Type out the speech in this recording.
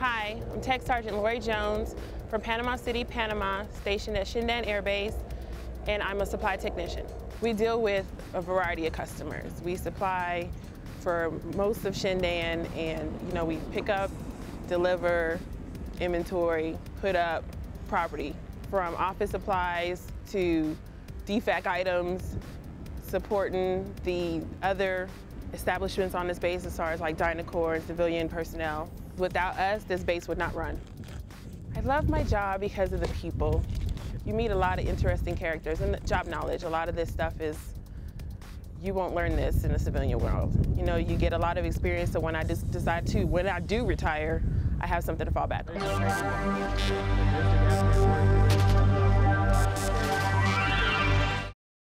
Hi, I'm Tech Sergeant Laurie Jones from Panama City, Panama, stationed at Shindand Air Base, and I'm a supply technician. We deal with a variety of customers. We supply for most of Shindand, and you know we pick up, deliver, inventory, put up property, from office supplies to defect items, supporting the other establishments on this base as far as like DynCorp and civilian personnel. Without us, this base would not run. I love my job because of the people. You meet a lot of interesting characters and job knowledge. A lot of this stuff is, you won't learn this in the civilian world. You know, you get a lot of experience, so when I decide to, when I do retire, I have something to fall back on.